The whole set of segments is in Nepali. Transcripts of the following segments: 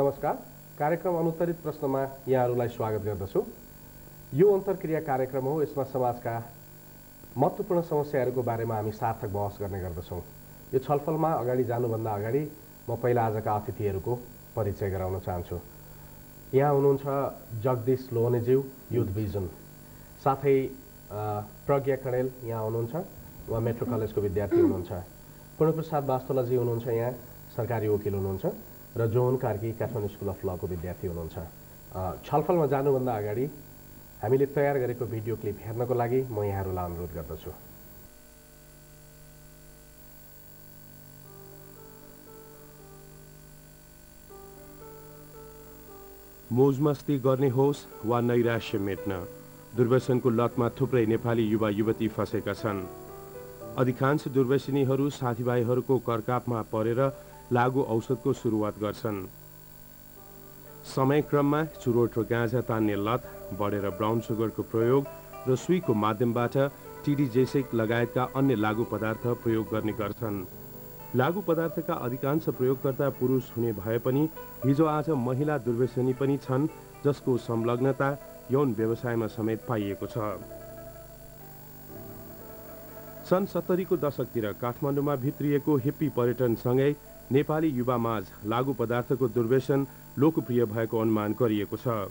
नमस्कार। कार्यक्रम अनुत्तरित प्रश्नमा यहाँहरूलाई स्वागत गर्दछु। यो अन्तर्क्रिया कार्यक्रम हो यसमा समाजका महत्त्वपूर्ण समस्याहरूको बारेमा हामी सार्थक बहस गर्ने गर्दछौँ। यो छलफलमा अगाडि जानुभन्दा अगाडि म पहिला आजका अतिथिहरूको परिचय गराउन चाहन्छु। यहाँ हुनुहुन्छ जगदीश लोहनेज्यू युथ भिजन। साथै प्रज्ञा कणेल यहाँ हुनुहुन्छ। उहाँ मेट्रो कलेजको विद्यार्थी हुनुहुन्छ। पूर्णप्रसाद वास्तोलाजी हुनुहुन्छ यहाँ सरकारी वकिल हुनुहुन्छ। र John Karki Kathmandu school of लको विद्यार्थी हुनुहुन्छ। छलफलमा जानुभन्दा अगाडि हामीले तयार गरेको भिडियो क्लिप हेर्नको लागि म यहाँहरूलाई अनुरोध गर्दछु। मोजमस्ती गर्ने होस् वा नैराश्य मेट्न दुर्व्यसनको लतमा थुप्रै नेपाली युवा युवती फँसेका छन्। अधिकांश दुर्व्यसनीहरू साथीभाइहरूको करकापमा परेर लागु औषधको सुरुवात गर्छन्। समयक्रममा चुरोट र गाँजा तान्ने लत बढेर ब्राउन सुगरको प्रयोग र सुईको माध्यमबाट टिडी जेसेक लगायतका अन्य लागु पदार्थ प्रयोग गर्ने गर्छन्। लागु पदार्थका अधिकांश प्रयोगकर्ता पुरुष हुने भए पनि हिजो आज महिला दुर्व्यसनी पनि छन् जसको संलग्नता यौन व्यवसायमा समेत पाइएको छ। सन् सत्तरीको दशकतिर काठमाडौँमा भित्रिएको हिप्पी पर्यटनसँगै नेपाली युवामाझ लागु पदार्थको दुर्व्यसन लोकप्रिय भएको अनुमान गरिएको छ।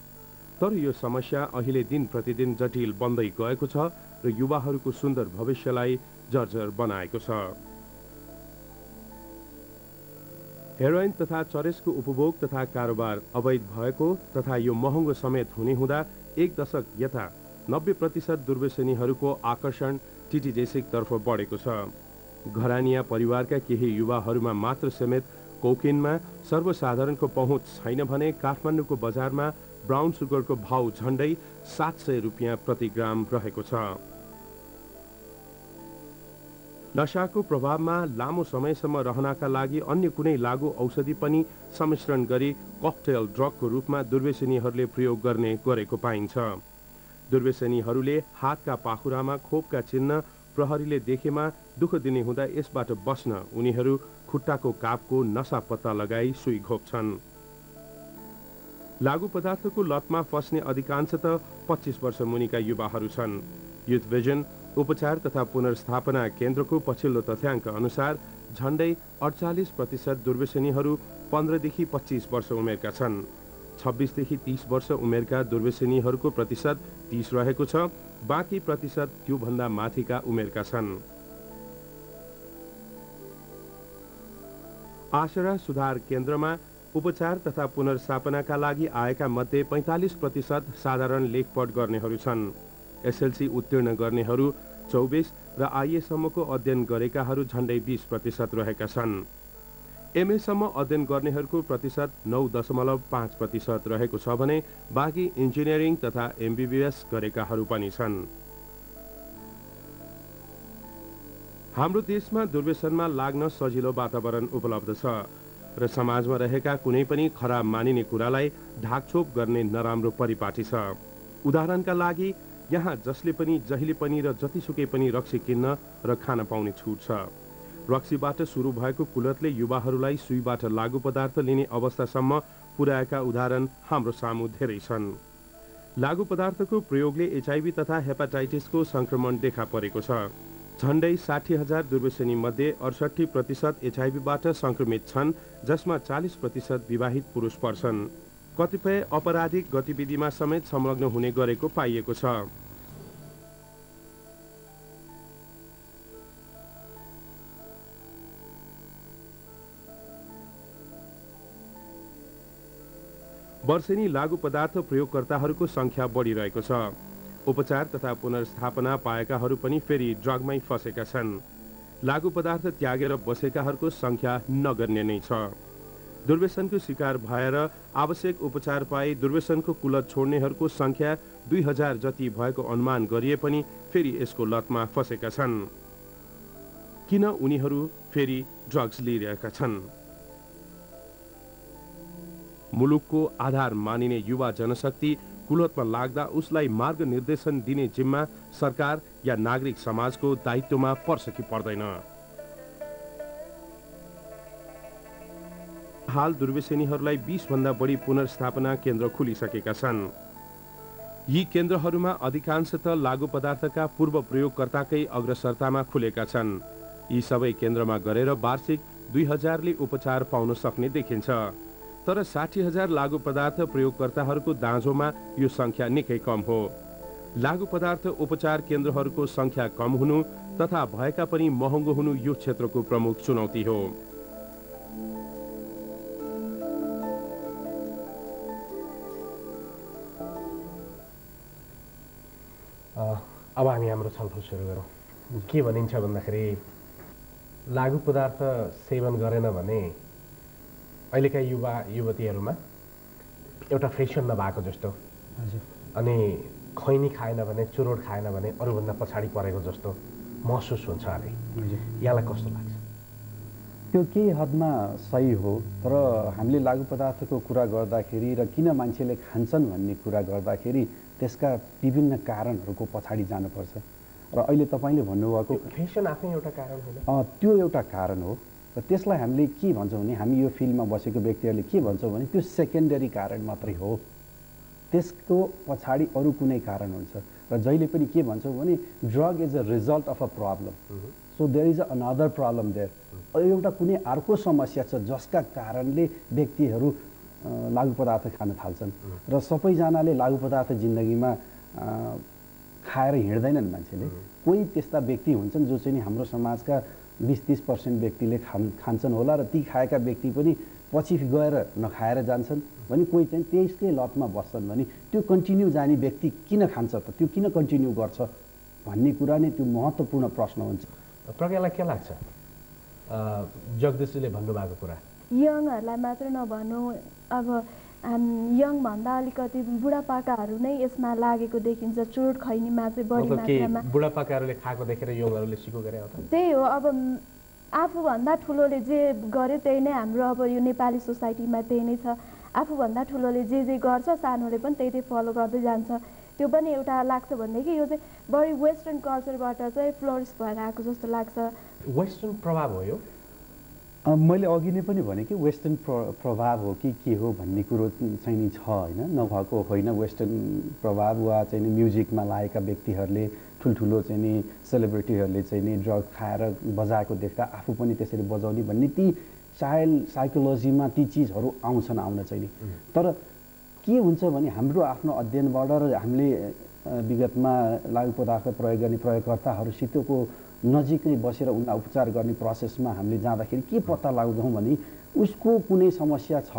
तर यो समस्या अहिले दिन प्रतिदिन जटिल बन्दै गएको छ र युवाहरूको सुन्दर भविष्यलाई जर्जर बनाएको छ। हेरोइन तथा चरेसको उपभोग तथा कारोबार अवैध भएको तथा यो महँगो समेत हुने हुँदा एक दशक यता नब्बे प्रतिशत दुर्व्यसनीहरूको आकर्षण टिटिडेसिकतर्फ बढेको छ। घरानिया परिवारका केही युवाहरूमा मात्र समेत कोकिनमा सर्वसाधारणको पहुँच छैन भने काठमाडौँको बजारमा ब्राउन सुगरको भाउ झण्डै सात सय रुपियाँ प्रति ग्राम रहेको छ। नशाको प्रभावमा लामो समयसम्म रहनका लागि अन्य कुनै लागु औषधि पनि सम्मिश्रण गरी ककटेल ड्रगको रूपमा दुर्व्यसनीहरूले प्रयोग गर्ने गरेको पाइन्छ। दुर्व्यसनीहरूले हातका पाखुरामा खोपका चिन्ह प्रहरीले देखेमा दुःख दिने हुँदा यसबाट बस्न उनीहरू खुट्टाको कापको नसा पत्ता लगाई सुई घोप्छन्। लागु पदार्थको लतमा फस्ने अधिकांश त पच्चिस वर्ष मुनिका युवाहरू छन्। युथ भिजन उपचार तथा पुनर्स्थापना केन्द्रको पछिल्लो तथ्याङ्क अनुसार झण्डै अडचालिस प्रतिशत दुर्व्यसनीहरू पन्ध्रदेखि पच्चिस वर्ष उमेरका छन्। छब्बिसदेखि तीस वर्ष उमेरका दुर्व्यसनीहरूको प्रतिशत तीस रहेको छ बाँकी प्रतिशत त्योभन्दा माथिका उमेरका छन्। आशरा सुधार केन्द्रमा उपचार तथा पुनर्स्थापनाका लागि आएका मध्ये पैँतालिस प्रतिशत साधारण लेखपढ गर्नेहरू छन्। एसएलसी उत्तीर्ण गर्नेहरू चौबिस र आइएसम्मको अध्ययन गरेकाहरू झण्डै बिस प्रतिशत रहेका छन्। एमएसम्म अध्ययन गर्नेहरूको प्रतिशत नौ दशमलव पाँच प्रतिशत रहेको छ भने बाँकी इन्जिनियरिङ तथा एमबिबिएस गरेकाहरू पनि छन्। हाम्रो देशमा दुर्व्यसनमा लाग्न सजिलो वातावरण उपलब्ध छ र समाजमा रहेका कुनै पनि खराब मानिने कुरालाई ढाकछोप गर्ने नराम्रो परिपाटी छ। उदाहरणका लागि यहाँ जसले पनि जहिले पनि र जतिसुकै पनि रक्सी किन्न र खान पाउने छुट छ। रक्सीबाट सुरु भएको कुलतले युवाहरूलाई सुईबाट लागु पदार्थ लिने अवस्थासम्म पुर्याएका उदाहरण हाम्रो सामु धेरै छन्। लागु पदार्थको प्रयोगले एचआइभी तथा हेपाटाइटिसको संक्रमण देखा परेको छ। झण्डै साठी हजार दुर्व्यसनी मध्ये अडसठी प्रतिशत एचआइभीबाट संक्रमित छन् जसमा चालिस प्रतिशत विवाहित पुरुष पर्छन्। कतिपय अपराधिक गतिविधिमा समेत संलग्न हुने गरेको पाइएको छ। वर्षेनी लागु पदार्थ प्रयोगकर्ताहरूको संख्या बढिरहेको छ। उपचार तथा पुनर्स्थापना पाएकाहरू पनि फेरि ड्रगमै फँसेका छन्। लागु पदार्थ त्यागेर बसेकाहरूको संख्या नगर्ने नै छ। दुर्व्यसनको शिकार भएर आवश्यक उपचार पाए दुर्व्यसनको कुलत छोड्नेहरूको संख्या दुई हजार जति भएको अनुमान गरिए पनि फेरि यसको लतमा फँसेका छन्। किन उनीहरू फेरि ड्रग्स लिइरहेका छन्? मुलुकको आधार मानिने युवा जनशक्ति कुलतमा लाग्दा उसलाई मार्ग निर्देशन दिने जिम्मा सरकार या नागरिक समाजको दायित्वमा पर्छ कि पर्दैन। हाल दुर्व्यसनीहरूलाई बिसभन्दा बढी पुनर्स्थापना केन्द्र खुलिसकेका छन्। यी केन्द्रहरूमा त लागु पदार्थका पूर्व प्रयोगकर्ताकै अग्रसरतामा खुलेका छन्। यी सबै केन्द्रमा गरेर वार्षिक दुई हजारले उपचार पाउन सक्ने देखिन्छ। तर साठी हजार लागु पदार्थ प्रयोगकर्ताहरूको दाँजोमा यो सङ्ख्या निकै कम हो। लागु पदार्थ उपचार केन्द्रहरूको सङ्ख्या कम हुनु तथा भएका पनि महँगो हुनु यो क्षेत्रको प्रमुख चुनौती हो। अब हामी हाम्रो छलफल सुरु गरौँ। के भनिन्छ भन्दाखेरि लागु पदार्थ सेवन गरेन भने अहिलेका युवा युवतीहरूमा एउटा फेसन नभएको जस्तो अनि खैनी खाएन भने चुरोट खाएन भने अरूभन्दा पछाडि परेको जस्तो महसुस हुन्छ अरे। हजुर। यहाँलाई कस्तो लाग्छ? त्यो केही हदमा सही हो तर हामीले लागु पदार्थको कुरा गर्दाखेरि र किन मान्छेले खान्छन् भन्ने कुरा गर्दाखेरि त्यसका विभिन्न कारणहरूको पछाडि जानुपर्छ। र अहिले तपाईँले भन्नुभएको फेसन आफै एउटा कारण अँ, त्यो एउटा कारण हो। र त्यसलाई हामीले के भन्छौँ भने हामी यो फिल्डमा बसेको व्यक्तिहरूले के भन्छौँ भने त्यो सेकेन्डरी कारण मात्रै हो। त्यसको पछाडि अरू कुनै कारण हुन्छ। र जहिले पनि के भन्छौँ भने drug is a result of a problem so there is a another problem there एउटा कुनै अर्को समस्या छ जसका कारणले व्यक्तिहरू लागु पदार्थ खान थाल्छन्। र सबैजनाले लागु पदार्थ जिन्दगीमा खाएर हिँड्दैनन् मान्छेले। कोही त्यस्ता व्यक्ति हुन्छन् जो चाहिँ नि हाम्रो समाजका बिस तिस पर्सेन्ट व्यक्तिले खान खान्छन् होला र ती खाएका व्यक्ति पनि पछि गएर नखाएर जान्छन् भने कोही चाहिँ त्यसकै लतमा बस्छन् भने त्यो कन्टिन्यू जाने व्यक्ति किन खान्छ त? त्यो किन कन्टिन्यू गर्छ? भन्ने कुरा नै त्यो महत्त्वपूर्ण प्रश्न हुन्छ। प्रज्ञालाई के लाग्छ? अ, जगदीशजीले भन्नुभएको कुरा। यङहरूलाई मात्र नभनौँ अब हाम यङभन्दा अलिकति बुढापाकाहरू नै यसमा लागेको देखिन्छ चोट खैनीमा चाहिँ बढी मात्रामा। बुढापाकाहरूले खाएको देखेर योङहरूले सिको गरे त्यही हो अब आफूभन्दा ठुलोले जे गर्यो त्यही नै हाम्रो अब यो नेपाली सोसाइटीमा त्यही नै छ। आफूभन्दा ठुलोले जे जे गर्छ सानोले पनि त्यही त्यही फलो गर्दै जान्छ। त्यो पनि एउटा लाग्छ भनेदेखि यो चाहिँ बढी वेस्टर्न कल्चरबाट चाहिँ फ्लोरिस भएर आएको जस्तो लाग्छ। वेस्टर्न प्रभाव हो यो? मैले अघि नै पनि भने कि वेस्टर्न प्र प्रभाव हो कि के हो भन्ने कुरो चाहिँ नि छ होइन। नभएको होइन वेस्टर्न प्रभाव वा चाहिँ नि म्युजिकमा लागेका व्यक्तिहरूले ठुल्ठुलो चाहिँ नि सेलिब्रिटीहरूले चाहिँ नि ड्रग खाएर बजाएको देख्दा आफू पनि त्यसरी बजाउने भन्ने ती चाइल्ड साइकोलोजीमा ती चिजहरू आउँछन् आउन चाहिँ नि। तर के हुन्छ भने हाम्रो आफ्नो अध्ययनबाट र हामीले विगतमा लागु पदार्थ प्रयोग गर्ने प्रयोगकर्ताहरूसितको नजिकै बसेर उनलाई उपचार गर्ने प्रोसेसमा हामीले जाँदाखेरि के पत्ता लगाउँछौँ भने उसको कुनै समस्या छ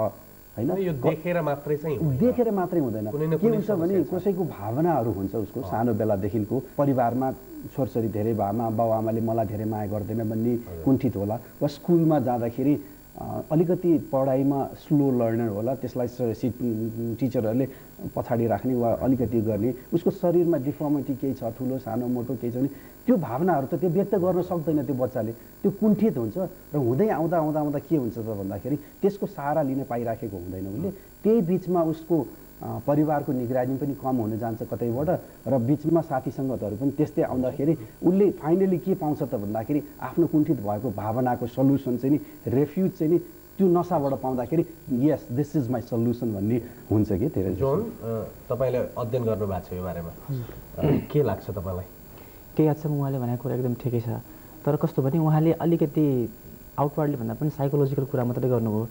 होइन? यो देखेर मात्रै चाहिँ। देखेर मात्रै हुँदैन। के हुन्छ भने। कसैको भावनाहरू हुन्छ उसको सानो बेलादेखिको। परिवारमा छोरछोरी धेरै भएमा बाउ आमाले मलाई धेरै माया गर्दैन भन्ने कुण्ठित होला। वा स्कुलमा जाँदाखेरि अलिकति पढाइमा स्लो लर्नर होला त्यसलाई टिचरहरूले पछाडि राख्ने वा अलिकति गर्ने। उसको शरीरमा डिफर्मिटी केही छ ठुलो सानो मोटो केही छ भने त्यो भावनाहरू त त्यो व्यक्त गर्न सक्दैन त्यो बच्चाले। त्यो कुण्ठित हुन्छ र हुँदै आउँदा आउँदा आउँदा के हुन्छ त भन्दाखेरि त्यसको सहारा लिन पाइराखेको हुँदैन उसले। त्यही बिचमा उसको परिवारको निगरानी पनि कम हुन जान्छ कतैबाट र बिचमा साथी सङ्गतहरू पनि त्यस्तै आउँदाखेरि उसले फाइनली के पाउँछ त भन्दाखेरि आफ्नो कुण्ठित भएको भावनाको सल्युसन चाहिँ नि रेफ्युज चाहिँ नि त्यो नसाबाट पाउँदाखेरि yes this is my solution भन्ने हुन्छ कि धेरै। जोन तपाईँले अध्ययन गर्नुभएको छ यो बारेमा। के लाग्छ तपाईँलाई? केही हदसम्म उहाँले भनेको कुरा एकदम ठिकै छ। तर कस्तो भने उहाँले अलिकति आउटवर्डले भन्दा पनि साइकोलोजिकल कुरा मात्रै गर्नुभयो।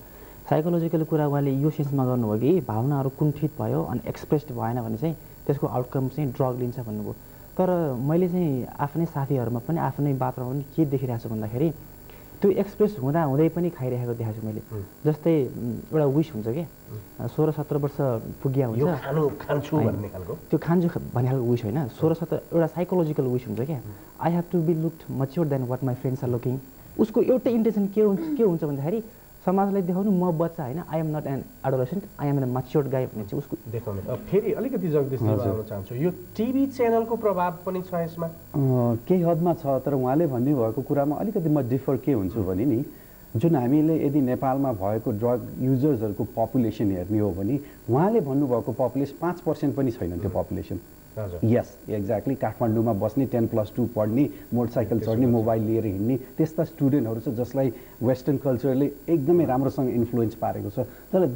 साइकोलोजिकल कुरा उहाँले यो सेन्समा गर्नुभयो कि भावनाहरू कुण्ठित भयो अनि एक्सप्रेस्ड भएन भने चाहिँ त्यसको आउटकम चाहिँ ड्रग लिन्छ भन्नुभयो। तर मैले चाहिँ आफ्नै साथीहरूमा पनि आफ्नै वातावरण पनि के देखिरहेको छु भन्दाखेरि त्यो एक्सप्रेस हुँदा हुँदै पनि खाइरहेको देखाएको छु मैले। जस्तै एउटा विस हुन्छ कि? सोह्र सत्र वर्ष पुगिया हुन्छ। खानु खान्छु होइन। भन्ने खालको? त्यो खान्छु भन्ने खालको विस होइन। सोह्र सत्र एउटा साइकोलोजिकल विस हुन्छ क्या I have to be looked mature then what my friends are looking उसको एउटै इन्टेन्सन के हुन्छ के हुन्छ भन्दाखेरि समाजलाई देखाउनु म बच्चा होइन I am not an adolescent I am an matured guy भन्ने चाहिँ उसको देखाउने फेरि अलिकति आउन चाहन्छु यो टिभी च्यानलको प्रभाव पनि छ यसमा? केही हदमा छ तर उहाँले भन्नुभएको कुरामा अलिकति म डिफर के हुन्छु भने नि जुन हामीले यदि नेपालमा भएको ड्रग युजर्सहरूको पपुलेसन हेर्ने हो भने उहाँले भन्नुभएको पपुलेसन पाँच पर्सेन्ट पनि छैन त्यो पपुलेसन। यस एक्ज्याक्टली काठमाडौँमा बस्ने टेन प्लस टू पढ्ने मोटरसाइकल चढ्ने मोबाइल लिएर हिँड्ने त्यस्ता स्टुडेन्टहरू छ जसलाई वेस्टर्न कल्चरले एकदमै राम्रोसँग इन्फ्लुएन्स पारेको छ। तर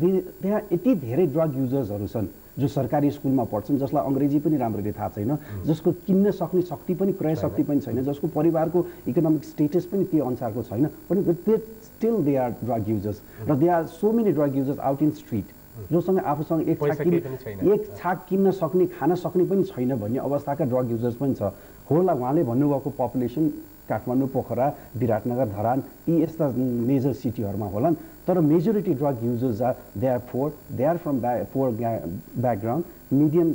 त्यहाँ यति धेरै ड्रग युजर्सहरू छन् जो सरकारी स्कुलमा पढ्छन् जसलाई अङ्ग्रेजी पनि राम्ररी थाहा छैन जसको किन्न सक्ने शक्ति पनि क्रय शक्ति पनि छैन जसको परिवारको इकोनोमिक स्टेटस पनि त्यो अनुसारको छैन पनि still they are drug users र they are so many drug users out in street जोसँग आफूसँग एक छाक किन्न। एक छाक किन्न सक्ने खान सक्ने पनि छैन भन्ने अवस्थाका ड्रग युजर्स पनि छ। होला उहाँले भन्नुभएको पपुलेसन काठमाडौँ पोखरा विराटनगर धरान यी यस्ता मेजर सिटीहरूमा होलान्। तर majority drug users are they are poor they are from ब्या पोर ब्याकग्राउन्ड मिडियम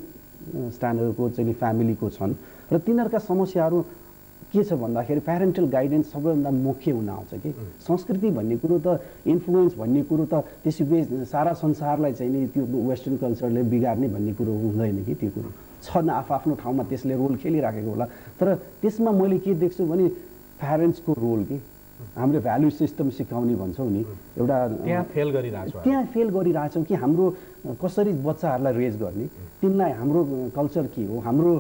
स्ट्यान्डर्डको चाहिँ फ्यामिलीको छन्। र तिनीहरूका समस्याहरू के छ भन्दाखेरि प्यारेन्टल गाइडेन्स सबैभन्दा मुख्य हुन आउँछ कि? संस्कृति भन्ने कुरो त इन्फ्लुएन्स भन्ने कुरो त त्यसै सारा संसारलाई चाहिँ नि त्यो वेस्टर्न कल्चरले बिगार्ने भन्ने कुरो हुँदैन कि त्यो कुरो। छन् आफ्नो ठाउँमा त्यसले रोल खेलिराखेको होला। तर त्यसमा मैले के देख्छु भने प्यारेन्ट्सको रोल कि? हाम्रो भ्यालु सिस्टम सिकाउने भन्छौँ नि एउटा त्यहाँ फेल गरिरहेको छु। त्यहाँ फेल गरिरहेछौँ कि हाम्रो कसरी बच्चाहरूलाई रेज गर्ने तिनलाई हाम्रो कल्चर के हो हाम्रो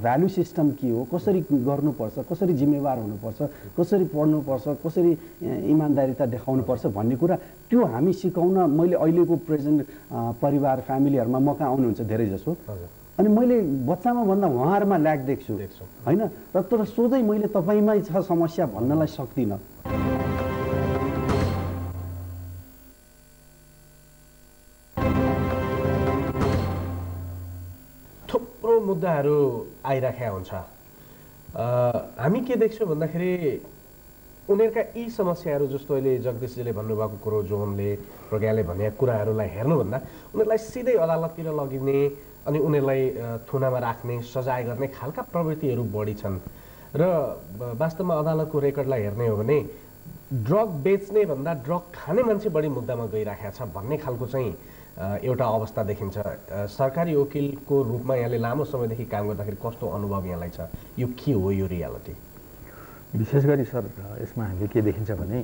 भ्यालु सिस्टम के हो कसरी गर्नुपर्छ कसरी जिम्मेवार हुनुपर्छ कसरी पढ्नुपर्छ कसरी इमान्दारिता देखाउनुपर्छ भन्ने कुरा त्यो हामी सिकाउन मैले अहिलेको प्रेजेन्ट परिवार फ्यामिलीहरूमा म कहाँ आउनुहुन्छ धेरै जसो हजुर। अनि मैले बच्चामा भन्दा उहाँहरूमा ल्याक देख्छु। होइन? र तर सोझै मैले तपाईँमै छ समस्या भन्नलाई सक्दिनँ। थुप्रो मुद्दाहरू आइराखेका हुन्छ। हामी के देख्छौँ भन्दाखेरि उनीहरूका यी समस्याहरू जस्तो अहिले जगदीशजीले भन्नुभएको कुरो जोनले प्रज्ञाले भनेका कुराहरूलाई हेर्नुभन्दा उनीहरूलाई सिधै अदालततिर लगिने अनि उनीहरूलाई थुनामा राख्ने सजाय गर्ने खालका प्रवृत्तिहरू बढी छन्। र वास्तवमा अदालतको रेकर्डलाई हेर्ने हो भने ड्रग बेच्ने भन्दा ड्रग खाने मान्छे बढी मुद्दामा गइराखेको छ भन्ने खालको चाहिँ एउटा अवस्था देखिन्छ। सरकारी वकिलको रूपमा यहाँले लामो समयदेखि काम गर्दाखेरि कस्तो अनुभव यहाँलाई छ? यो के हो यो रियालिटी? विशेष गरी सर यसमा हामीले के देखिन्छ भने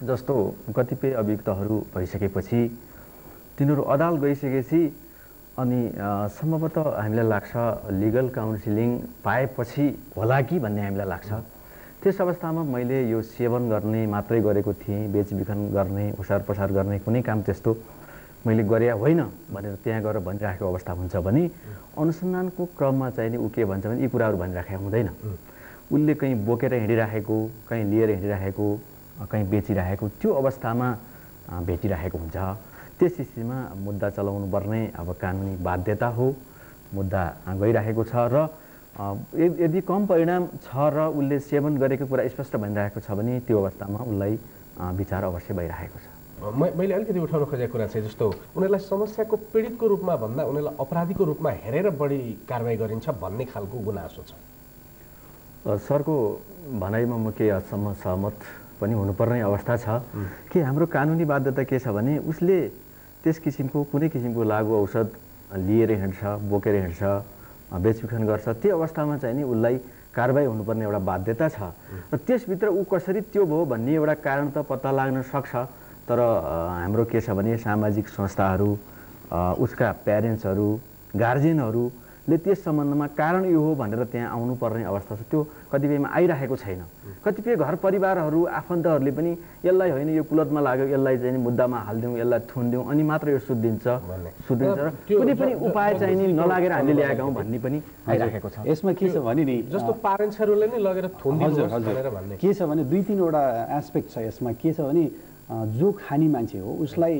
जस्तो कतिपय अभियुक्तहरू भइसकेपछि तिनीहरू अदालत गइसकेपछि अनि सम्भवतः हामीलाई लाग्छ लिगल काउन्सिलिङ पाएपछि होला कि भन्ने हामीलाई लाग्छ। त्यस अवस्थामा मैले यो सेवन गर्ने मात्रै गरेको थिएँ बेचबिखन गर्ने ओसार पसार गर्ने कुनै काम त्यस्तो मैले गरे होइन भनेर त्यहाँ गएर भनिराखेको अवस्था हुन्छ भने अनुसन्धानको क्रममा चाहिँ नि ऊ के भन्छ भने यी कुराहरू भनिराखेको हुँदैन। उसले कहीँ बोकेर हिँडिराखेको कहीँ लिएर हिँडिराखेको कहीँ बेचिराखेको त्यो अवस्थामा भेटिराखेको हुन्छ। त्यस स्थितिमा मुद्दा चलाउनु पर्ने अब कानुनी बाध्यता हो। मुद्दा अ, गइराखेको छ र यदि कम परिणाम छ र उसले सेवन गरेको कुरा स्पष्ट भनिरहेको छ भने त्यो अवस्थामा उसलाई विचार अवश्य भइरहेको छ। मैले अलिकति उठाउन खोजेको कुरा चाहिँ जस्तो उनीहरूलाई समस्याको पीडितको रूपमा भन्दा उनीहरूलाई अपराधीको रूपमा हेरेर बढी कारवाही गरिन्छ भन्ने खालको गुनासो छ। सरको भनाइमा म केही हदसम्म सहमत पनि हुनुपर्ने अवस्था छ। कि हाम्रो कानुनी बाध्यता के छ भने उसले त्यस किसिमको कुनै किसिमको लागु औषध लिएर हिँड्छ बोकेर हिँड्छ बेचबिखन गर्छ त्यो अवस्थामा चाहिँ नि उसलाई कारवाही हुनुपर्ने एउटा बाध्यता छ। र त्यसभित्र ऊ कसरी त्यो भयो भन्ने एउटा कारण त पत्ता लाग्न सक्छ तर हाम्रो के छ भने सामाजिक संस्थाहरू उसका प्यारेन्ट्सहरू गार्जेनहरूले त्यस सम्बन्धमा कारण यो हो भनेर त्यहाँ आउनुपर्ने अवस्था छ। त्यो कतिपयमा आइरहेको छैन। कतिपय घर परिवारहरू आफन्तहरूले पनि यसलाई होइन यो कुलतमा लाग्यो यसलाई चाहिँ नि मुद्दामा हालिदिउँ यसलाई थुनिदिउँ अनि मात्र यो सुधिन्छ। सुधिन्छ र कुनै पनि उपाय चाहिँ नि नलागेर हामीले ल्याएका हौँ भन्ने पनि आइरहेको छ। यसमा के छ भने नि जस्तो पारेन्ट्सहरूले नै लगेर भन्ने। के छ भने दुई तिनवटा एस्पेक्ट छ यसमा। के छ भने जो खाने मान्छे हो उसलाई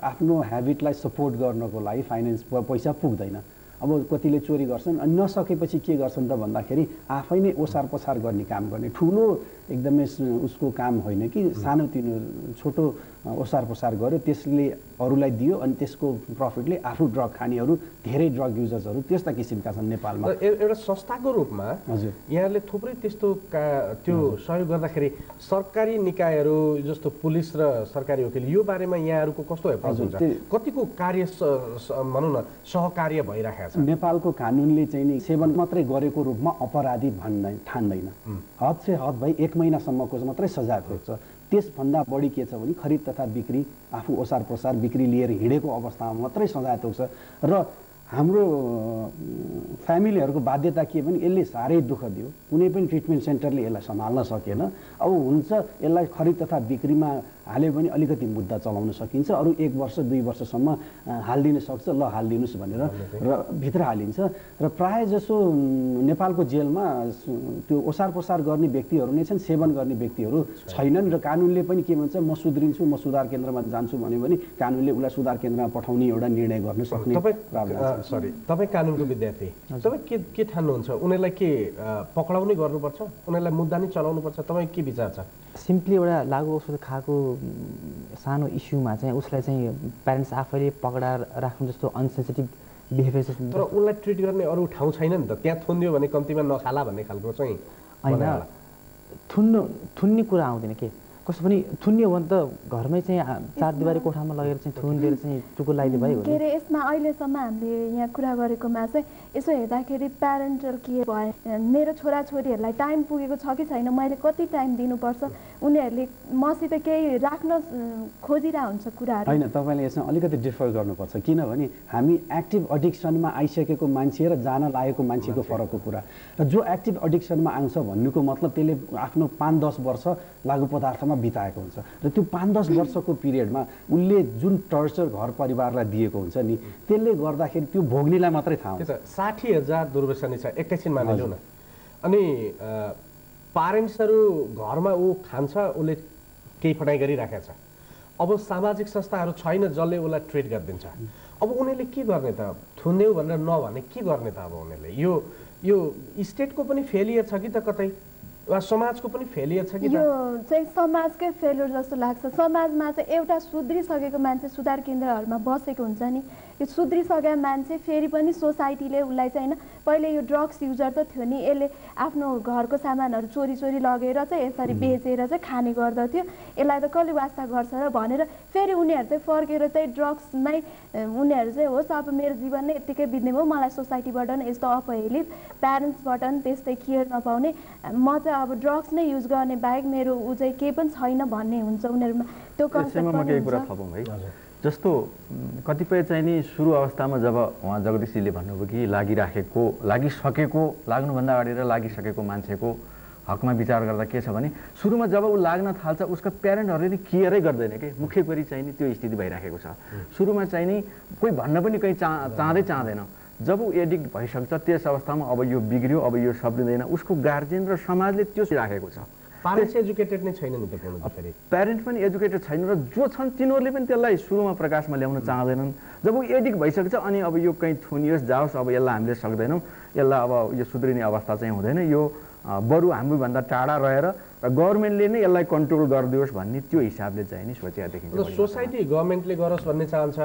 आफ्नो ह्याबिटलाई सपोर्ट गर्नको लागि फाइनेन्स पैसा पुग्दैन। अब कतिले चोरी गर्छन् अनि नसकेपछि के गर्छन् त भन्दाखेरि आफै नै ओसार पसार गर्ने काम गर्ने ठुलो एकदमै उसको काम होइन कि सानोतिनो छोटो ओसार पसार गर्यो। त्यसले अरूलाई दियो अनि त्यसको प्रफिटले आफू ड्रग खानेहरू धेरै ड्रग युजर्सहरू त्यस्ता किसिमका छन् नेपालमा। एउटा संस्थाको रूपमा हजुर। यहाँले थुप्रै त्यस्तो का त्यो सहयोग गर्दाखेरि सरकारी निकायहरू जस्तो पुलिस र सरकारी वकिल यो बारेमा यहाँहरूको कस्तो हुन्छ? कतिको कार्य भनौँ न सहकार्य भइरहेको छ नेपालको कानुनले चाहिँ नि सेवन मात्रै गरेको रूपमा अपराधी भन्दैन ठान्दैन। हद से हद भई एक महिनासम्मको मात्रै सजाय तोक्छ त्यसभन्दा बढी के छ भने खरिद तथा बिक्री आफू ओसार प्रसार बिक्री लिएर हिँडेको अवस्थामा मात्रै सजाय तोक्छ र हाम्रो फ्यामिलीहरूको बाध्यता के भने यसले साह्रै दुःख दियो। कुनै पनि ट्रिटमेन्ट सेन्टरले यसलाई सम्हाल्न सकेन। अब हुन्छ यसलाई खरिद तथा बिक्रीमा हाल्यो भने अलिकति मुद्दा चलाउन सकिन्छ। अरू एक वर्ष दुई वर्षसम्म हालिदिन सक्छ ल हालिदिनुहोस् भनेर र भित्र हालिन्छ। र प्रायः जसो नेपालको जेलमा त्यो ओसार पसार गर्ने व्यक्तिहरू नै छन् सेवन गर्ने व्यक्तिहरू छैनन् र कानुनले पनि के भन्छ म सुध्रिन्छु म सुधार केन्द्रमा जान्छु भन्यो भने कानुनले उसलाई सुधार केन्द्रमा पठाउने एउटा निर्णय गर्न सक्ने सरी तपाईँ कानुनको विद्यार्थी। तपाईँ के के ठान्नुहुन्छ? उनीहरूलाई के अ, पक्राउने गर्नुपर्छ? उनीहरूलाई मुद्दा नै चलाउनुपर्छ? तपाईँ के विचार छ? सिम्पली एउटा लागु औषध खाएको सानो इस्युमा चाहिँ उसलाई चाहिँ प्यारेन्ट्स आफैले पक्राएर राख्नु जस्तो अनसेन्सिटिभ बिहेभियर तर उसलाई ट्रिट गर्ने अरू ठाउँ छैन नि त। त्यहाँ थुनिदियो भने कम्तीमा नखाला भन्ने खालको चाहिँ होइन। थुन्नु थुन्ने कुरा आउँदैन के? कस्तो पनि थुन्यो भने त घरमै चाहिँ चार दिवारी कोठामा लगेर चाहिँ थुनिदिएर चाहिँ चुको लगाइदियो भयो के अरे यसमा अहिलेसम्म हामीले यहाँ कुरा गरेकोमा चाहिँ यसो हेर्दाखेरि प्यारेन्टल के भयो। मेरो छोराछोरीहरूलाई टाइम पुगेको छ कि छैन मैले कति टाइम दिनुपर्छ? उनीहरूले मसित केही राख्न खोजिरहेको हुन्छ कुराहरू। होइन तपाईँले यसमा अलिकति डिफर गर्नुपर्छ। किनभने हामी एक्टिभ एडिक्सनमा आइसकेको मान्छे र जान लागेको मान्छेको फरकको कुरा। र जो एक्टिभ एडिक्सनमा आउँछ भन्नुको मतलब त्यसले आफ्नो पाँच दस वर्ष लागु पदार्थमा बिताएको हुन्छ। र त्यो पाँच दस वर्षको पिरियडमा उसले जुन टर्चर घर परिवारलाई दिएको हुन्छ नि त्यसले गर्दाखेरि त्यो भोग्नेलाई मात्रै थाहा हुन्छ। साठी हजार दुर्व्यसनी छ एकैछिन मानिलिउँ न अनि पारेन्ट्सहरू घरमा ऊ खान्छ उसले केही फटाइ गरिराखेको छ। अब सामाजिक संस्थाहरू छैन जसले उसलाई ट्रिट गरिदिन्छ। अब उनीहरूले के गर्ने त? थुन्देऊ भनेर नभने के गर्ने त अब उनीहरूले? यो यो स्टेटको पनि फेलियर छ कि त कतै? वा समाजको पनि फेलियर छ कि यो चाहिँ समाजकै फेलुर जस्तो लाग्छ। समाजमा चाहिँ एउटा सुध्रिसकेको मान्छे सुधार केन्द्रहरूमा बसेको हुन्छ नि। यो सुध्रिसकेका मान्छे फेरि पनि सोसाइटीले उसलाई चाहिँ होइन पहिले यो ड्रग्स युजर त थियो नि यसले आफ्नो घरको सामानहरू चोरी चोरी लगेर चाहिँ यसरी बेचेर चाहिँ खाने गर्दथ्यो। यसलाई त कसले वास्ता गर्छ र भनेर फेरि उनीहरू चाहिँ फर्केर चाहिँ ड्रग्समै उनीहरू चाहिँ होस् अब मेरो जीवन नै यत्तिकै बित्ने भयो। मलाई सोसाइटीबाट नै यस्तो अपहेलित प्यारेन्ट्सबाट पनि त्यस्तै केयर नपाउने म चाहिँ अब ड्रग्स नै युज गर्ने बाहेक मेरो ऊ चाहिँ केही पनि छैन भन्ने हुन्छ उनीहरूमा। त्यो कन्सेप्ट जस्तो कतिपय चाहिँ नि सुरु अवस्थामा जब उहाँ जगदीशजीले भन्नुभयो कि लागिराखेको लागिसकेको लाग्नुभन्दा अगाडि र लागिसकेको मान्छेको हकमा विचार गर्दा के छ भने सुरुमा जब ऊ लाग्न थाल्छ उसका प्यारेन्टहरूले केयरै गर्दैन कि? मुख्य गरी चाहिँ नि त्यो स्थिति भइराखेको छ। सुरुमा चाहिँ नि कोही भन्न पनि कहीँ चा चाहँदै चाहँदैन। जब ऊ एडिक्ट भइसक्छ त्यस अवस्थामा अब यो बिग्रियो अब यो सप्रिँदैन उसको गार्जेन र समाजले त्यो राखेको छ। पारेन्ट्स एजुकेटेड नै छैन नि त फेरि। प्यारेन्ट्स पनि एजुकेटेड छैन र जो छन् तिनीहरूले पनि त्यसलाई सुरुमा प्रकाशमा ल्याउन चाहँदैनन्। जब ऊ एडिक्ट भइसक्छ अनि अब यो कहीँ थुनियोस् जाओस् अब यसलाई हामीले सक्दैनौँ। यसलाई अब यो सुध्रिने अवस्था चाहिँ हुँदैन। यो बरु हामीभन्दा टाढा रहेर र गभर्मेन्टले नै यसलाई कन्ट्रोल गरिदियोस् भन्ने त्यो हिसाबले चाहिँ नि सोचेका देखिन्छ सोसाइटी गभर्मेन्टले गरोस् भन्ने चाहन्छ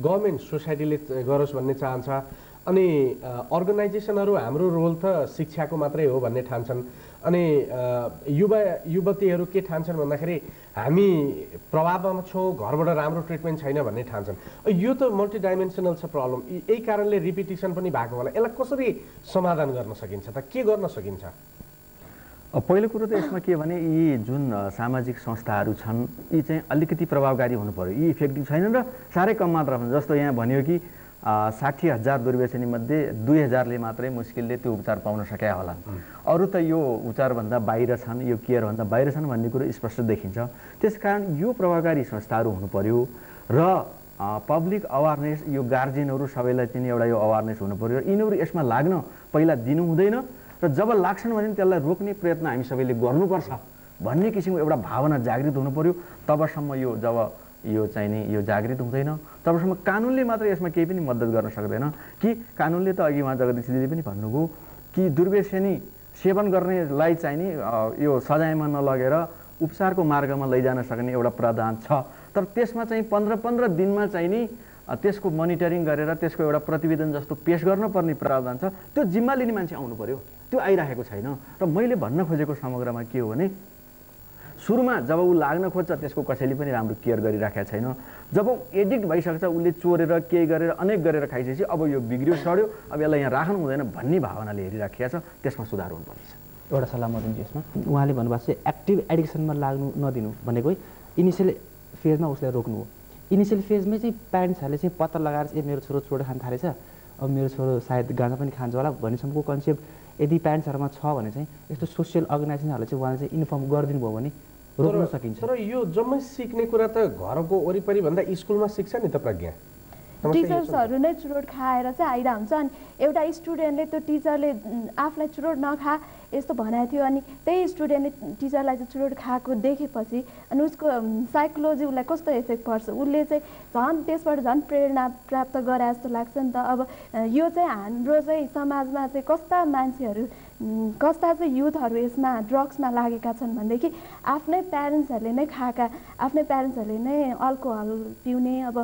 गभर्मेन्ट सोसाइटीले गरोस् भन्ने चाहन्छ अनि अर्गनाइजेसनहरू हाम्रो रोल त शिक्षाको मात्रै हो भन्ने ठान्छन्। अनि युवा युवतीहरू के ठान्छन् भन्दाखेरि हामी प्रभावमा छौँ घरबाट राम्रो ट्रिटमेन्ट छैन भन्ने ठान्छन्। यो त मल्टिडाइमेन्सनल छ प्रब्लम यही कारणले रिपिटेसन पनि भएको होला। यसलाई कसरी समाधान गर्न सकिन्छ त? के गर्न सकिन्छ? पहिलो कुरो त यसमा के भने यी जुन सामाजिक संस्थाहरू छन् यी चाहिँ अलिकति प्रभावकारी हुनु पर्यो। यी इफेक्टिभ छैनन् र साह्रै कम मात्रामा जस्तो यहाँ भन्यो कि साठी हजार दुर्व्यसनी मध्ये दुई हजारले मात्रै मुस्किलले त्यो उपचार पाउन सकेका होलान् अरू त यो उपचारभन्दा बाहिर छन् यो केयरभन्दा बाहिर छन् भन्ने कुरो स्पष्ट देखिन्छ त्यसकारण यो प्रभावकारी संस्थाहरू हुनु पर्यो र पब्लिक अवेरनेस यो गार्जेनहरू सबैलाई चाहिँ एउटा यो अवेरनेस हुनु पर्यो यिनीहरू यसमा लाग्न पहिला दिनु हुँदैन र जब लाग्छन् भने त्यसलाई रोक्ने प्रयत्न हामी सबैले गर्नुपर्छ भन्ने किसिमको एउटा भावना जागृत हुनु पर्यो तबसम्म यो जब यो चाहिँ नि यो जागृत हुँदैन। तबसम्म कानुनले मात्र यसमा केही पनि मद्दत गर्न सक्दैन कि कानुनले त अघि उहाँ जगदीश दिदीले पनि भन्नुभयो कि दुर्व्यसनी सेवन गर्नेलाई चाहिँ नि यो सजायमा नलगेर उपचारको मार्गमा लैजान सक्ने एउटा प्रावधान छ। तर त्यसमा चाहिँ पन्ध्र पन्ध्र दिनमा चाहिँ नि त्यसको मोनिटरिङ गरेर त्यसको एउटा प्रतिवेदन जस्तो पेस गर्नुपर्ने प्रावधान छ। त्यो जिम्मा लिने मान्छे आउनु पर्यो। त्यो आइरहेको छैन। र मैले भन्न खोजेको समग्रमा के हो भने सुरुमा जब ऊ लाग्न खोज्छ त्यसको कसैले पनि राम्रो केयर गरिराखेका छैन। जब एडिक्ट भइसक्छ उसले चोरेर केही गरेर अनेक गरेर खाइसकेपछि अब यो बिग्रियो सड्यो अब यसलाई यहाँ राख्नु हुँदैन भन्ने भावनाले हेरिराखेका छ त्यसमा सुधार हुनुपर्नेछ एउटा सल्लाह म दिन्छु यसमा। उहाँले भन्नुभएको चाहिँ एक्टिभ एडिक्सनमा लाग्नु नदिनु भनेको इनिसियल फेजमा उसलाई रोक्नु हो। इनिसियल फेजमै चाहिँ प्यारेन्ट्सहरूले चाहिँ पत्ता लगाएर चाहिँ मेरो छोरो छोडेर खान थालेछ अब मेरो छोरो सायद गाँजा पनि खान्छ होला भन्नेसम्मको कन्सेप्ट यदि प्यारेन्ट्सहरूमा छ भने चाहिँ यस्तो सोसियल अर्गनाइजेसनहरूले चाहिँ उहाँले चाहिँ इन्फर्म गरिदिनु भयो भने रोक्न सकिन्छ। तर यो जम्मै सिक्ने कुरा त घरको वरिपरि भन्दा स्कुलमा सिक्छ नि त प्रज्ञा। टिचर्सहरू नै चुरोट खाएर चाहिँ आइरह हुन्छ अनि एउटा स्टुडेन्टले त्यो टिचरले आफूलाई चुरोट नखा यस्तो भनेको थियो अनि त्यही स्टुडेन्टले टिचरलाई चाहिँ चुरोट खाएको देखेपछि अनि उसको साइकोलोजी उसलाई कस्तो इफेक्ट पर्छ उसले चाहिँ झन् त्यसबाट झन् प्रेरणा प्राप्त गरे जस्तो लाग्छ नि त। अब यो चाहिँ हाम्रो चाहिँ समाजमा चाहिँ कस्ता मान्छेहरू कस्ता चाहिँ युथहरू यसमा ड्रग्समा लागेका छन् भनेदेखि आफ्नै प्यारेन्ट्सहरूले नै खाएका आफ्नै प्यारेन्ट्सहरूले नै अल्कोहल पिउने अब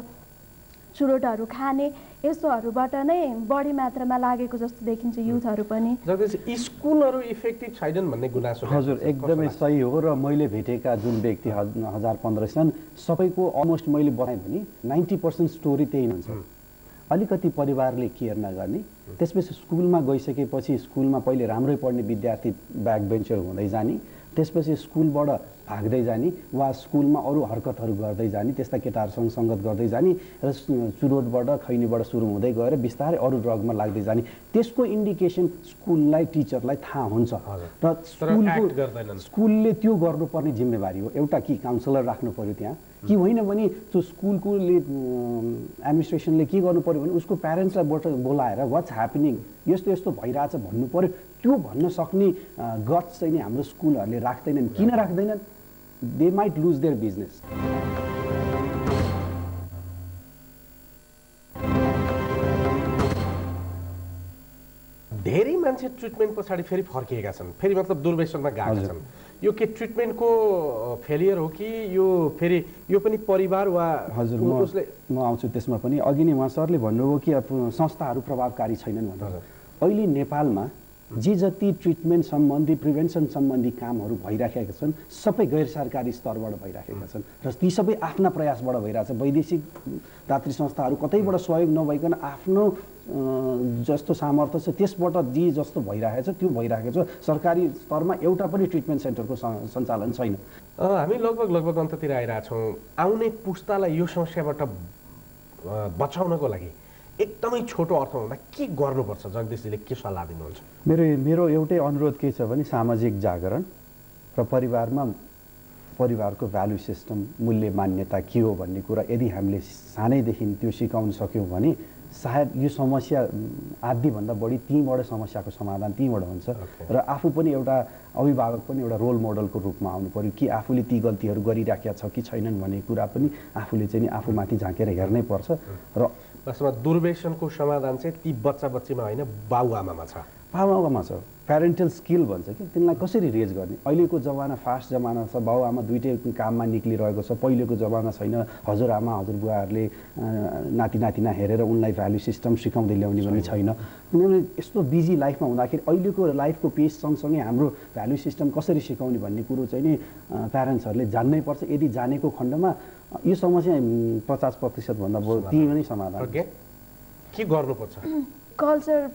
चुरोटहरू खाने यस्तोहरूबाट नै बढी मात्रामा लागेको जस्तो देखिन्छ युथहरू पनि स्कुलहरू इफेक्टिभ छैनन् भन्ने गुनासो हजुर। एकदमै? सही हो र मैले भेटेका जुन व्यक्ति हज- हजार पन्ध्र छन् सबैको अलमोस्ट मैले बनाएँ भने नाइन्टी पर्सेन्ट स्टोरी त्यही हुन्छ अलिकति परिवारले केयर नगर्ने त्यसपछि स्कुलमा गइसकेपछि स्कुलमा पहिले राम्रै पढ्ने विद्यार्थी ब्याक बेन्चर हुँदै जाने। त्यसपछि स्कुलबाट भाग्दै जाने वा स्कुलमा अरू हरकतहरू गर्दै जाने त्यस्ता केटाहरूसँग सङ्गत गर्दै जाने र चुरोटबाट खैनीबाट सुरु हुँदै गएर बिस्तारै अरू ड्रगमा लाग्दै जाने। त्यसको इन्डिकेसन स्कुललाई टिचरलाई थाहा हुन्छ। र गर्दैनन्। स्कुलले त्यो गर्नुपर्ने जिम्मेवारी हो। एउटा कि काउन्सिलर राख्नु पर्यो त्यहाँ। कि होइन भने त्यो स्कुलकोले एडमिनिस्ट्रेसनले के गर्नु पर्यो भने उसको प्यारेन्ट्सलाई बोलाएर वाट्स ह्यापनिङ यस्तो यस्तो भइरहेछ भन्नु पर्यो। त्यो भन्न सक्ने गट्स चाहिँ नि हाम्रो स्कुलहरूले राख्दैनन्। किन राख्दैनन्? They might lose their business धेरै मान्छे ट्रिटमेन्ट पछाडि फेरि फर्किएका छन्। फेरि मतलब दुर्व्यसनमा गएका। छन्। यो के ट्रिटमेन्टको फेलियर हो कि यो फेरि यो पनि परिवार वा हजुर म उसले म आउँछु त्यसमा पनि। अघि नै उहाँ सरले भन्नुभयो कि संस्थाहरू प्रभावकारी छैनन् भनेर। अहिले नेपालमा जे जति ट्रिटमेन्ट सम्बन्धी प्रिभेन्सन सम्बन्धी कामहरू भइराखेका छन् सबै गैर सरकारी स्तरबाट भइराखेका छन्। र ती सबै आफ्ना प्रयासबाट भइरहेछ। वैदेशिक दात्री संस्थाहरू कतैबाट सहयोग नभइकन आफ्नो जस्तो सामर्थ्य छ त्यसबाट जे जस्तो भइरहेको छ त्यो भइरहेको छ। सरकारी स्तरमा एउटा पनि ट्रिटमेन्ट सेन्टरको सञ्चालन छैन। हामी लगभग लगभग अन्ततिर आइरहेछौँ। आउने पुस्तालाई यो समस्याबाट बचाउनको लागि। एकदमै छोटो अर्थमा भन्दा के गर्नुपर्छ जगदीशजीले के सल्लाह दिनुहुन्छ मेरो मेरो एउटै अनुरोध के छ भने सामाजिक जागरण र परिवारमा परिवारको भ्यालु सिस्टम मूल्य मान्यता के हो भन्ने कुरा यदि हामीले सानैदेखि त्यो सिकाउन सक्यौँ भने सायद यो समस्या आधीभन्दा बढी त्यहीँबाट समस्याको समाधान त्यहीँबाट हुन्छ. र आफू पनि एउटा अभिभावक पनि एउटा रोल मोडलको रूपमा आउनु पर्यो कि आफूले ती गल्तीहरू गरिराखेका छ कि छैनन् भन्ने कुरा पनि आफूले चाहिँ नि आफूमाथि झाँकेर हेर्नै पर्छ र वास्तवमा दुर्व्यसनको समाधान चाहिँ ती बच्चा बच्चीमा होइन बाबुआमामा छ। बाबुआमा छ। प्यारेन्टल स्किल भन्छ कि तिनलाई कसरी रेज गर्ने? अहिलेको जमाना फास्ट जमाना छ बाबुआमा दुइटै काममा निक्लिरहेको छ। पहिलेको जमाना छैन। हजुरआमा हजुरबुवाहरूले नाति नातिना हेरेर उनलाई भ्यालु सिस्टम सिकाउँदै ल्याउने भन्ने छैन। किनभने यस्तो बिजी लाइफमा हुँदाखेरि अहिलेको लाइफको पेस सँगसँगै हाम्रो भ्यालु सिस्टम कसरी सिकाउने भन्ने कुरो चाहिँ नि प्यारेन्ट्सहरूले जान्नै पर्छ। यदि जानेको खण्डमा यो समस्या पचास प्रतिशतभन्दा बढी नै समाधान। के गर्नुपर्छ? कल्चर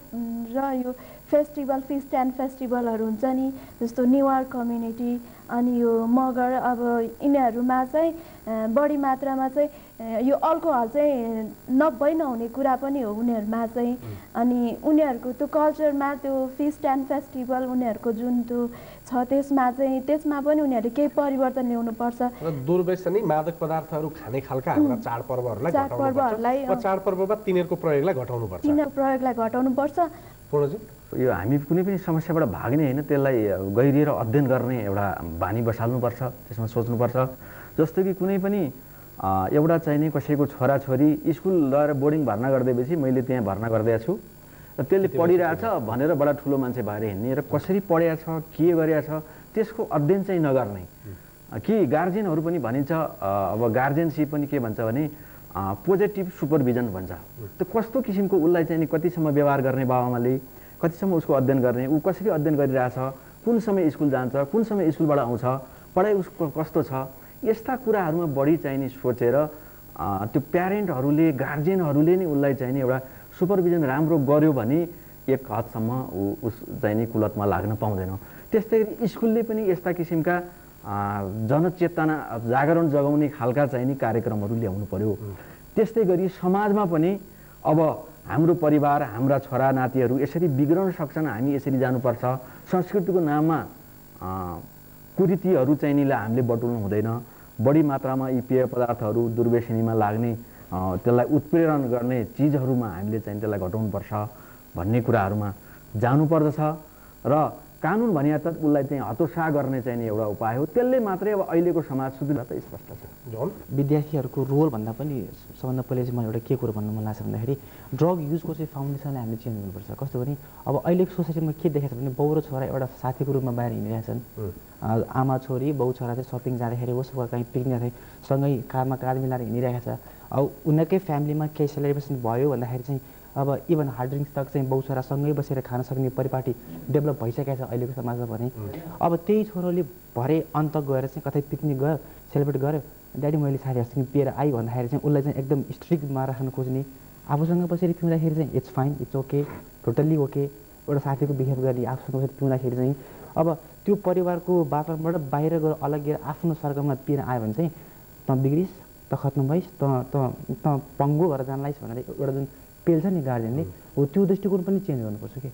र यो फेस्टिभल फिस्ट एन्ड फेस्टिभलहरू हुन्छ नि जस्तो नेवार कम्युनिटी अनि यो मगर अब यिनीहरूमा चाहिँ बढी मात्रामा चाहिँ यो अल्कोहल चाहिँ नभई नहुने कुरा पनि हो उनीहरूमा चाहिँ। अनि उनीहरूको त्यो कल्चरमा त्यो फिस्ट एन्ड फेस्टिभल उनीहरूको जुन त्यो छ। त्यसमा चाहिँ त्यसमा पनि उनीहरूले केही परिवर्तन ल्याउनुपर्छ। दुर्व्यसनी मादक पदार्थहरू खाने खालका हाम्रा चाडपर्वहरूलाई चाडपर्वहरूलाई, चाडपर्वमा तिनीहरूको प्रयोगलाई घटाउनुपर्छ? तिनीहरूको प्रयोगलाई घटाउनुपर्छ। यो हामी कुनै पनि समस्याबाट भाग्ने होइन त्यसलाई गहिरिएर अध्ययन गर्ने एउटा बानी बसाल्नुपर्छ त्यसमा सोच्नुपर्छ। जस्तो कि कुनै पनि एउटा चाहिने कसैको छोराछोरी स्कुल गएर बोर्डिङ भर्ना गरिदिएपछि मैले त्यहाँ भर्ना गरिदिएको छु। र त्यसले पढिरहेछ भनेर बडा ठुलो मान्छे भएर हिँड्ने र कसरी पढेको छ के गरेको छ त्यसको अध्ययन चाहिँ नगर्ने। कि गार्जेनहरू पनि भनिन्छ अब गार्जेनसिप पनि के भन्छ भने पोजिटिभ सुपरभिजन भन्छ। त्यो कस्तो किसिमको उसलाई चाहिँ नि कतिसम्म व्यवहार गर्ने बाबाआमाले कतिसम्म उसको अध्ययन गर्ने ऊ कसरी अध्ययन गरिरहेछ कुन समय स्कुल जान्छ कुन समय स्कुलबाट आउँछ पढाइ उसको कस्तो छ यस्ता कुराहरूमा बढी चाहिने सोचेर त्यो प्यारेन्टहरूले गार्जेनहरूले नै उसलाई चाहिने एउटा सुपरभिजन राम्रो गर्यो भने एक हदसम्म ऊ उस चाहिने कुलतमा लाग्न पाउँदैन। त्यस्तै गरी स्कुलले पनि यस्ता किसिमका जनचेतना जागरण जगाउने खालका चाहिने कार्यक्रमहरू ल्याउनु पर्यो। त्यस्तै गरी समाजमा पनि अब हाम्रो परिवार हाम्रा छोरा नातिहरू यसरी बिग्रन सक्छन् हामी यसरी जानुपर्छ। संस्कृतिको नाममा कुरीतिहरू चाहिँ निलाई हामीले बटुल्नु हुँदैन। बढी मात्रामा यी पेय पदार्थहरू दुर्व्यसनीमा लाग्ने त्यसलाई उत्प्रेरण गर्ने चिजहरूमा हामीले चाहिँ त्यसलाई घटाउनुपर्छ भन्ने कुराहरूमा जानुपर्दछ र कानुन भनिया त उसलाई चाहिँ हतोत्साह गर्ने चाहिँ नि एउटा उपाय हो। त्यसले मात्रै अब अहिलेको समाज सुधुर त स्पष्ट छ। जन? विद्यार्थीहरूको रोल भन्दा पनि सबभन्दा पहिले चाहिँ मलाई एउटा के कुरो भन्नु मन लाग्छ भन्दाखेरि ड्रग युजको चाहिँ फाउन्डेसनलाई हामीले चेन्ज गर्नुपर्छ। कस्तो भने अब अहिलेको सोसाइटीमा के देखाएको छ भने बाउ र छोरा एउटा साथीको रूपमा बाहिर हिँडिरहेछन् आमा छोरी बाउ छोरा चाहिँ सपिङ जाँदाखेरि होस् वा कहीँ पिकनिक जाँदाखेरि सँगै कारमा काँध मिलाएर हिँडिरहेको छ। अब उनीहरूकै फ्यामिलीमा केही सेलिब्रेसन भयो भन्दाखेरि चाहिँ अब इभन हार्ड ड्रिङ्क्स तक चाहिँ बाउ सँगै बसेर खान सक्ने परिपाटी डेभलप भइसकेको छ अहिलेको समाजमा भने। अब त्यही छोरोले भरे अन्त गएर चाहिँ कतै पिकनिक गयो सेलिब्रेट गर्यो ड्याडी मैले साथीहरूसँग पिएर आइ भन्दाखेरि चाहिँ उसलाई चाहिँ एकदम स्ट्रिक्टमा राख्न खोज्ने। आफूसँग बसेर पिउँदाखेरि चाहिँ it's fine it's okay totally okay एउटा साथीको बिहेभ गर्ने आफूसँग बसेर पिउँदाखेरि चाहिँ अब त्यो परिवारको वातावरणबाट बाहिर गएर अलग्गिएर आफ्नो सर्कलमा पिएर आयो भने चाहिँ त बिग्रिस् त खत्नु भइस् त त त पङ्गो भएर जानलाइस् भनेर एउटा जुन पेल्छ नि गार्जेनले हो त्यो दृष्टिकोण पनि चेन्ज गर्नुपर्छ कि।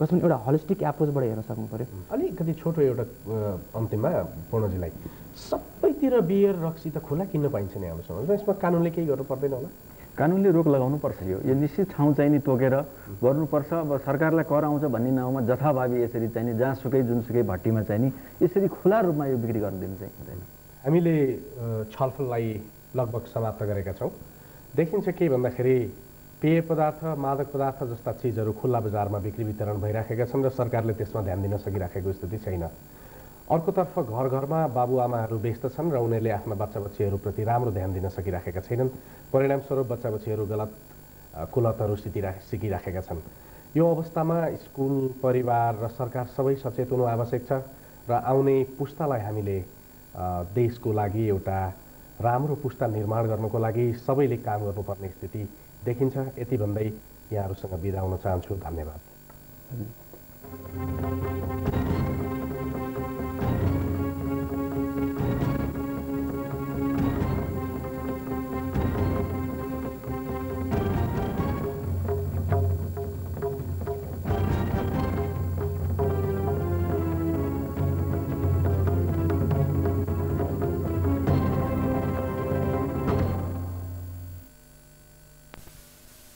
जसमा एउटा होलिस्टिक एप्रोचबाट हेर्न सक्नु पऱ्यो अलिकति छोटो एउटा अन्तिममा पूर्णजीलाई सबैतिर बियर रक्सी त खुला किन्न पाइन्छ नि हाम्रो समाजमा यसमा कानुनले केही गर्नु पर्दैन होला। कानुनले रोक लगाउनुपर्छ यो। यो निश्चित ठाउँ चाहिँ नि तोकेर गर्नुपर्छ। अब सरकारलाई कर आउँछ भन्ने नाउँमा जथाभावी यसरी चाहिँ नि जहाँसुकै जुनसुकै भट्टीमा चाहिँ नि यसरी खुला रूपमा यो बिक्री गर्न दिनु चाहिँ हुँदैन। हामीले छलफललाई लगभग समाप्त गरेका छौँ। देखिन्छ के भन्दाखेरि पेय पदार्थ मादक पदार्थ जस्ता चिजहरू खुल्ला बजारमा बिक्री वितरण भइराखेका छन् र सरकारले त्यसमा ध्यान दिन सकिराखेको स्थिति छैन। अर्कोतर्फ घर घरमा बाबुआमाहरू व्यस्त छन् र उनीहरूले आफ्ना बच्चा बच्चीहरूप्रति राम्रो ध्यान दिन सकिराखेका छैनन्। परिणामस्वरूप बच्चा बच्चीहरू गलत कुलतहरू सिकिरा सिकिराखेका छन्। यो अवस्थामा स्कुल परिवार र सरकार सबै सचेत हुनु आवश्यक छ र आउने पुस्तालाई हामीले देशको लागि एउटा राम्रो पुस्ता निर्माण गर्नको लागि सबैले काम गर्नुपर्ने स्थिति देखिन्छ। यति भन्दै यहाँहरूसँग बिदा हुन चाहन्छु। धन्यवाद।